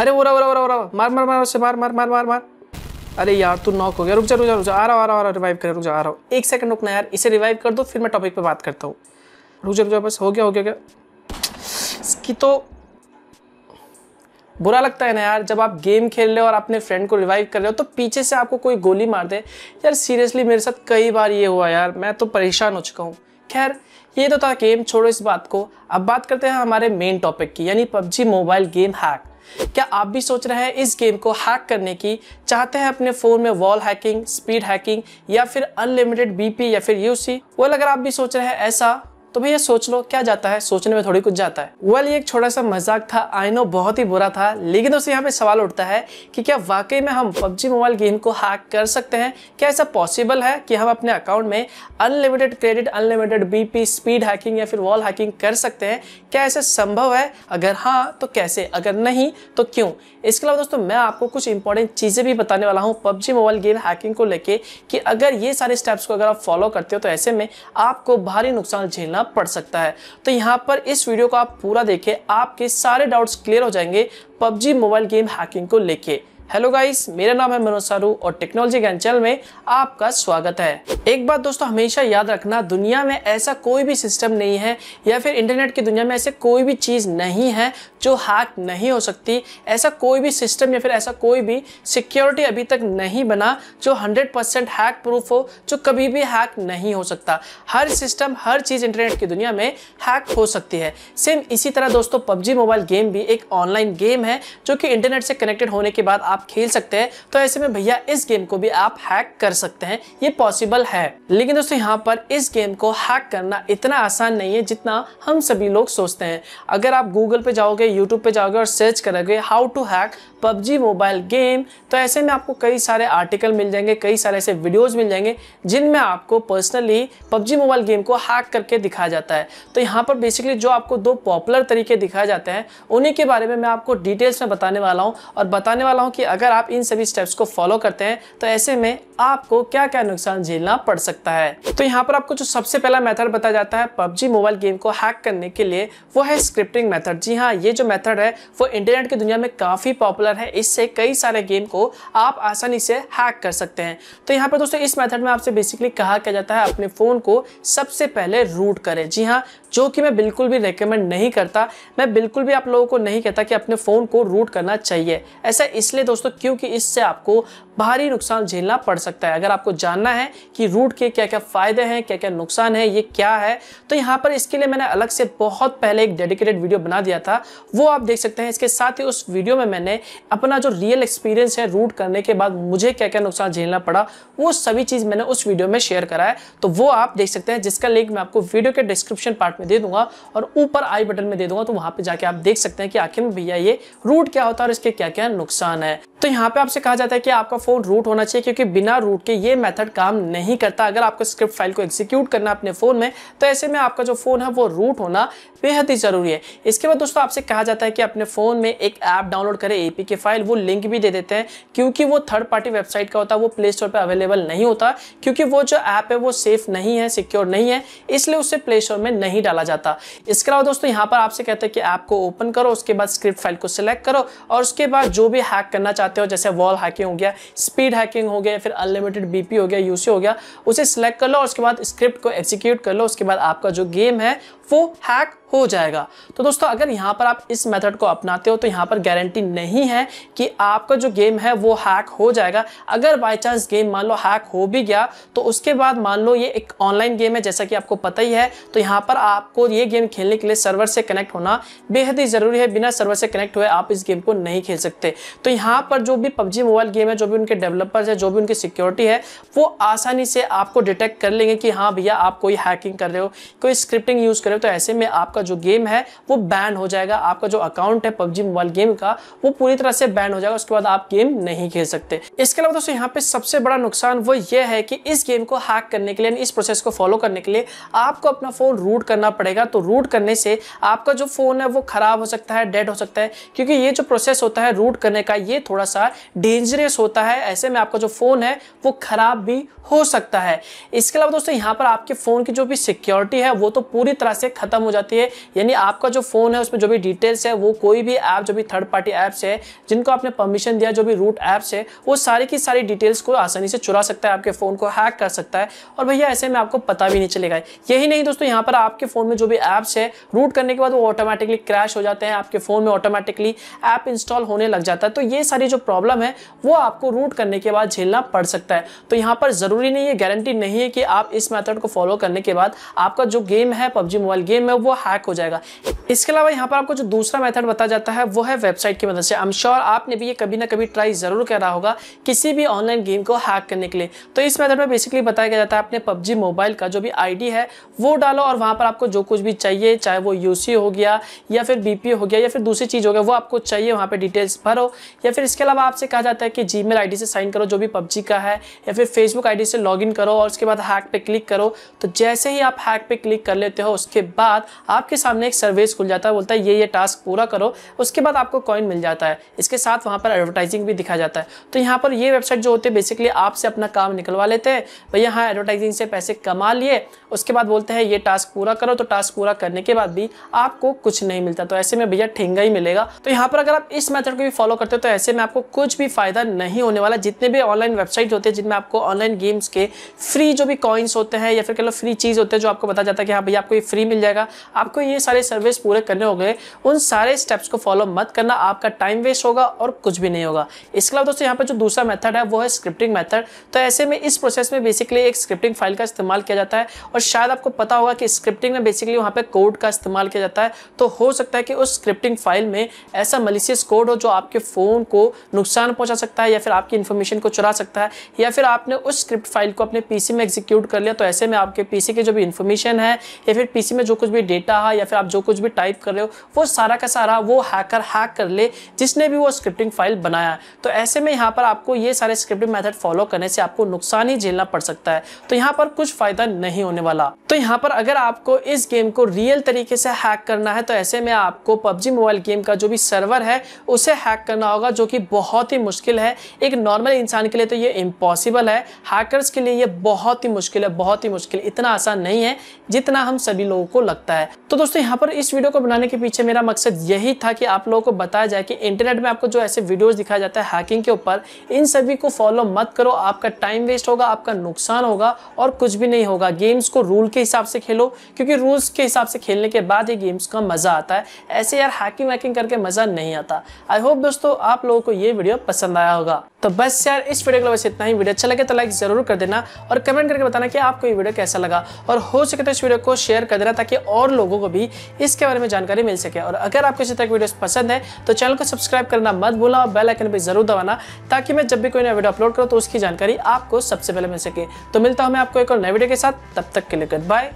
अरे वो रहा वो रहा वो रहा, मार मार मार उसे मार मार मार मार मार। अरे यार तू नॉक हो गया। रुक जा रुक जा रुक जा। आ रहा आ रहा आ रहा रिवाइव कर रुक जा आ रहा हूँ। एक सेकंड रुकना यार इसे रिवाइव कर दो फिर मैं टॉपिक पे बात करता हूँ। रुक जा रुक जा बस हो गया हो गया क्या इसकी तो बुरा लगता है ना यार जब आप गेम खेल रहे हो और अपने फ्रेंड को रिवाइव कर रहे हो तो पीछे से आपको कोई गोली मार दे। यार सीरियसली मेरे साथ कई बार ये हुआ यार मैं तो परेशान हो चुका हूँ। खैर ये तो था गेम छोड़ो इस बात को। अब बात करते हैं हमारे मेन टॉपिक की यानी पबजी मोबाइल गेम हैक क्या आप भी सोच रहे हैं इस गेम को हैक करने की? चाहते हैं अपने फ़ोन में वॉल हैकिंग स्पीड हैकिंग या फिर अनलिमिटेड बीपी या फिर यूसी वो अगर आप भी सोच रहे हैं ऐसा तो भैया सोच लो, क्या जाता है? सोचने में थोड़ी कुछ जाता है। वेल ये एक छोटा सा मज़ाक था। आई नो बहुत ही बुरा था, लेकिन दोस्तों यहाँ पे सवाल उठता है कि क्या वाकई में हम पबजी मोबाइल गेम को हैक कर सकते हैं? क्या ऐसा पॉसिबल है कि हम अपने अकाउंट में unlimited credit unlimited BP speed hacking या फिर वॉल हैकिंग कर सकते हैं? क्या ऐसा संभव है? अगर हाँ तो कैसे? अगर नहीं तो क्यों? इसके अलावा दोस्तों, मैं आपको कुछ इंपॉर्टेंट चीज़ें भी बताने वाला हूँ पबजी मोबाइल गेम हैकिंग को लेके कि अगर ये सारे स्टेप्स को अगर आप फॉलो करते हो तो ऐसे में आपको भारी नुकसान झेलना पड़ सकता है। तो यहाँ पर इस वीडियो को आप पूरा देखें, आपके सारे डाउट्स क्लियर हो जाएँगे, पबजी मोबाइल गेम हैकिंग को लेके। हेलो गाइस मेरा नाम है मनोज सारू और टेक्नोलॉजी ज्ञान चैनल में आपका स्वागत है। एक बात दोस्तों हमेशा याद रखना, दुनिया में ऐसा कोई भी सिस्टम नहीं है या फिर इंटरनेट की दुनिया में ऐसे कोई भी चीज़ नहीं है जो हैक नहीं हो सकती। ऐसा कोई भी सिस्टम या फिर ऐसा कोई भी सिक्योरिटी अभी तक नहीं बना जो 100 परसेंट हैक प्रूफ हो, जो कभी भी हैक नहीं हो सकता। हर सिस्टम हर चीज़ इंटरनेट की दुनिया में हैक हो सकती है। सेम इसी तरह दोस्तों, पबजी मोबाइल गेम भी एक ऑनलाइन गेम है जो कि इंटरनेट से कनेक्टेड होने के बाद आप आप खेल सकते हैं तो ऐसे में भैया इस गेम को भी आप हैक कर सकते हैं। ये पॉसिबल है। लेकिन दोस्तों, यहाँ पर इस गेम को हैक करना इतना आसान नहीं है जितना हम सभी लोग सोचते हैं। अगर आप गूगल पे जाओगे यूट्यूब पे जाओगे और सर्च करोगे how to hack PUBG mobile game तो ऐसे में आपको कई सारे आर्टिकल मिल जाएँगे, कई सारे ऐसे वीडियोज़ मिल जाएँगे, जिनमें आपको पर्सनली पबजी मोबाइल गेम को हैक करके दिखाया जाता है। तो यहाँ पर बेसिकली जो आपको दो पॉपुलर तरीके दिखाए जाते हैं, उन्हीं के बारे में मैं आपको डिटेल्स में बताने वाला हूँ। और बताने वाला हूँ कि अगर आप इन सभी स्टेप्स को फॉलो करते हैं तो ऐसे में आपको क्या क्या नुकसान झेलना पड़ सकता है? तो यहाँ पर आपको जो सबसे पहला मेथड बताया जाता है, पबजी मोबाइल गेम को हैक करने के लिए, वो है स्क्रिप्टिंग मेथड जी हाँ ये जो मेथड है, वो इंटरनेट की दुनिया में काफ़ी पॉपुलर है। इससे कई सारे गेम को आप आसानी से हैक कर सकते हैं। तो यहाँ पर दोस्तों, इस मेथड में आपसे बेसिकली कहा क्या जाता है, अपने फ़ोन को सबसे पहले रूट करें। जी हाँ जो कि मैं बिल्कुल भी रिकमेंड नहीं करता, मैं बिल्कुल भी आप लोगों को नहीं कहता कि अपने फ़ोन को रूट करना चाहिए। ऐसा इसलिए दोस्तों क्योंकि इससे आपको भारी नुकसान झेलना पड़ सकता है। अगर आपको जानना है कि रूट के क्या क्या फ़ायदे हैं क्या क्या नुकसान है, ये क्या है तो यहाँ पर इसके लिए मैंने अलग से बहुत पहले एक डेडिकेटेड वीडियो बना दिया था। वो आप देख सकते हैं। इसके साथ ही उस वीडियो में मैंने अपना जो रियल एक्सपीरियंस है रूट करने के बाद मुझे क्या क्या नुकसान झेलना पड़ा, वो सभी चीज़ मैंने उस वीडियो में शेयर करा है। तो वो आप देख सकते हैं, जिसका लिंक मैं आपको वीडियो के डिस्क्रिप्शन पार्ट में दे दूँगा और ऊपर आई बटन में दे दूँगा तो वहाँ पर जाके आप देख सकते हैं कि आखिर में भैया ये रूट क्या होता है और इसके क्या क्या नुकसान है। तो यहाँ पे आपसे कहा जाता है कि आपका फ़ोन रूट होना चाहिए, क्योंकि बिना रूट के ये मेथड काम नहीं करता। अगर आपको स्क्रिप्ट फ़ाइल को एग्जीक्यूट करना अपने फ़ोन में तो ऐसे में आपका जो फ़ोन है वो रूट होना बेहद ही ज़रूरी है। इसके बाद दोस्तों, आपसे कहा जाता है कि अपने फ़ोन में एक ऐप डाउनलोड करें एपी के फ़ाइल वो लिंक भी दे देते हैं, क्योंकि वो थर्ड पार्टी वेबसाइट का होता है, वो प्ले स्टोर पर अवेलेबल नहीं होता, क्योंकि वो जो ऐप है वो सेफ़ नहीं है सिक्योर नहीं है, इसलिए उसे प्ले स्टोर में नहीं डाला जाता। इसके अलावा दोस्तों, यहाँ पर आपसे कहते हैं कि ऐप को ओपन करो, उसके बाद स्क्रिप्ट फ़ाइल को सिलेक्ट करो, और उसके बाद जो भी हैक करना चाहते हो, जैसे वॉल हैकिंग हो गया स्पीड हैकिंग हो गया, फिर अनलिमिटेड बीपी हो गया यूसी हो गया, उसे सिलेक्ट कर लो और उसके बाद स्क्रिप्ट को एग्जीक्यूट कर लो, उसके बाद आपका जो गेम है, वो हैक हो जाएगा। तो दोस्तों, अगर यहाँ पर आप इस मेथड को अपनाते हो तो यहाँ पर गारंटी नहीं है कि आपका जो गेम है, वो हैक हो जाएगा। अगर बाय चांस गेम मान लो हैक हो भी गया तो उसके बाद मान लो ये एक ऑनलाइन गेम है, जैसा कि आपको पता ही है तो यहाँ पर आपको ये गेम खेलने के लिए सर्वर से कनेक्ट होना बेहद ही ज़रूरी है। बिना सर्वर से कनेक्ट हुए आप इस गेम को नहीं खेल सकते। तो यहाँ पर जो भी पबजी मोबाइल गेम है, जो भी उनके डेवलपर्स है, जो भी उनकी सिक्योरिटी है, वो आसानी से आपको डिटेक्ट कर लेंगे कि हाँ भैया, आप कोई हैकिंग कर रहे हो, कोई स्क्रिप्टिंग यूज़ कर रहे हो तो ऐसे में आपका जो गेम है, वो बैन हो जाएगा। आपका जो अकाउंट है पबजी मोबाइल गेम का, वो पूरी तरह से बैन हो जाएगा, उसके बाद आप गेम नहीं खेल सकते। इसके अलावा दोस्तों, यहाँ पे सबसे बड़ा नुकसान वो ये है कि इस गेम को हैक करने के लिए, इस प्रोसेस को फॉलो करने के लिए आपको अपना फ़ोन रूट करना पड़ेगा। तो रूट करने से आपका जो फ़ोन है, वो ख़राब हो सकता है डेड हो सकता है, क्योंकि ये जो प्रोसेस होता है रूट करने का, ये थोड़ा सा डेंजरस होता है। ऐसे में आपका जो फ़ोन है, वो ख़राब भी हो सकता है। इसके अलावा दोस्तों, यहाँ पर आपके फ़ोन की जो भी सिक्योरिटी है, वो तो पूरी तरह से ख़त्म हो जाती है। यानी आपका जो फ़ोन है, उसमें जो भी डिटेल्स है, वो कोई भी ऐप जो भी थर्ड पार्टी ऐप्स है, जिनको आपने परमिशन दिया, जो भी रूट ऐप्स है, वो सारी की सारी डिटेल्स को आसानी से चुरा सकता है, आपके फ़ोन को हैक कर सकता है। और भैया, ऐसे में आपको पता भी नहीं चलेगा। यही नहीं दोस्तों, यहाँ पर आपके फ़ोन में जो भी ऐप्स है रूट करने के बाद वो ऑटोमेटिकली क्रैश हो जाते हैं, आपके फ़ोन में ऑटोमेटिकली ऐप इंस्टॉल होने लग जाता है। तो ये सारी जो प्रॉब्लम है, वो आपको रूट करने के बाद झेलना पड़ सकता है। तो यहाँ पर ज़रूरी नहीं है गारंटी नहीं है कि आप इस मेथड को फॉलो करने के बाद आपका जो गेम है पबजी मोबाइल गेम है, वो हैक हो जाएगा। इसके अलावा यहाँ पर आपको जो दूसरा मेथड बताया जाता है, वो है वेबसाइट की मदद से। आई एम श्योर आपने भी ये कभी ना कभी ट्राई ज़रूर करा होगा किसी भी ऑनलाइन गेम को हैक करने के लिए। तो इस मेथड में बेसिकली बताया गया जाता है अपने पबजी मोबाइल का जो भी आईडी है, वो डालो और वहाँ पर आपको जो कुछ भी चाहिए, चाहे वो यूसी हो गया या फिर बीपी हो गया या फिर दूसरी चीज़ हो गया, वो आपको चाहिए, वहाँ पर डिटेल्स भरो या फिर इसके अलावा आपसे कहा जाता है कि जी मेल से साइन करो, जो भी पबजी का है, या फिर फेसबुक आईडी से लॉग करो और उसके बाद हैक पे क्लिक करो। तो जैसे ही आप हैक पे क्लिक कर लेते हो, उसके बाद आपके सामने एक सर्वेस खुल जाता है बोलता है, ये ये टास्क पूरा करो। उसके बाद आपको कॉइन मिल जाता है। इसके साथ वहाँ पर एडवर्टाइजिंग भी दिखा जाता है। तो यहाँ पर ये वेबसाइट जो होती है बेसिकली आपसे अपना काम निकलवा लेते हैं। भैया हाँ एडवर्टाइजिंग से पैसे कमा लिए, उसके बाद बोलते हैं, ये टास्क पूरा करो। तो टास्क पूरा करने के बाद भी आपको कुछ नहीं मिलता। तो ऐसे में भैया ठेंगा ही मिलेगा। तो यहाँ पर अगर आप इस मेथड को भी फॉलो करते हो तो ऐसे में आपको कुछ भी फ़ायदा नहीं होने वाला। जितने भी ऑनलाइन वेबसाइट होते हैं, जिनमें आपको ऑनलाइन गेम्स के फ्री जो भी कॉइन्स होते हैं, या फिर कह लो फ्री चीज़ होते हैं, जो आपको बताया जाता है कि हाँ भैया, आपको ये फ्री मिल जाएगा। आपको ये सारे सर्विस पूरे करने हो गए उन सारे स्टेप्स को फॉलो मत करना। आपका टाइम वेस्ट होगा और कुछ भी नहीं होगा। इसके अलावा दोस्तों, यहाँ पर जो दूसरा मेथड है, वो है स्क्रिप्टिंग मेथड तो ऐसे में इस प्रोसेस में बेसिकली एक स्क्रिप्टिंग फ़ाइल का इस्तेमाल किया जाता है और शायद आपको पता होगा कि स्क्रिप्टिंग में बेसिकली वहाँ पर कोड का इस्तेमाल किया जाता है। तो हो सकता है कि उस स्क्रिप्टिंग फ़ाइल में ऐसा मलिशियस कोड हो जो आपके फ़ोन को नुकसान पहुँचा सकता है या फिर आपकी इन्फॉर्मेशन को चुरा सकता है, या फिर आपने उस स्क्रिप्ट फ़ाइल को अपने पीसी में एग्जीक्यूट कर लिया तो ऐसे में आपके पीसी के जो भी इन्फॉर्मेशन है, या फिर पीसी में जो कुछ भी डेटा है, या फिर आप जो कुछ भी टाइप कर रहे हो, वो सारा का सारा वो हैकर हैक कर ले, जिसने भी वो स्क्रिप्टिंग फ़ाइल बनाया। तो ऐसे में यहाँ पर आपको ये सारे स्क्रिप्टिंग मेथड फॉलो करने से आपको नुकसान ही झेलना पड़ सकता है। तो यहाँ पर कुछ फ़ायदा नहीं होने वाला। तो यहाँ पर अगर आपको इस गेम को रियल तरीके से हैक करना है तो ऐसे में आपको पबजी मोबाइल गेम का जो भी सर्वर है, उसे हैक करना होगा, जो कि बहुत ही मुश्किल है। एक नॉर्मल इंसान के लिए तो ये इम्पॉसिबल है। हैकर्स के लिए ये बहुत ही मुश्किल है, बहुत ही मुश्किल, इतना आसान नहीं है, जितना हम सभी लोगों को लगता है। तो दोस्तों, यहाँ पर इस वीडियो को बनाने के पीछे मेरा मकसद यही था कि आप लोगों को बताया जाए कि इंटरनेट में आपको जो ऐसे वीडियोस दिखाया जाता है हैकिंग के ऊपर, इन सभी को फॉलो मत करो। आपका टाइम वेस्ट होगा, आपका नुकसान होगा और कुछ भी नहीं होगा। गेम्स को रूल के हिसाब से खेलो, क्योंकि रूल्स के हिसाब से खेलने के बाद ही गेम्स का मज़ा आता है। ऐसे यार हैकिंग वैकिंग करके मज़ा नहीं आता। आई होप दोस्तों आप लोगों को ये वीडियो पसंद आया होगा। तो बस यार, इस वीडियो के बस इतना ही। वीडियो अच्छा लगे तो लाइक ज़रूर कर देना और कमेंट करके बताना कि आपको ये वीडियो कैसा लगा। और हो सके तो इस वीडियो को शेयर कर देना ताकि और लोगों को भी इसके बारे में जानकारी मिल सके। और अगर आपको इसी तरह की वीडियो पसंद है तो चैनल को सब्सक्राइब करना मत भूलना और बेल आइकन भी ज़रूर दबाना ताकि मैं जब भी कोई नया वीडियो अपलोड करूँ तो उसकी जानकारी आपको सबसे पहले मिल सके। तो मिलता हूँ मैं आपको एक और नए वीडियो के साथ। तब तक के लिए गुड बाय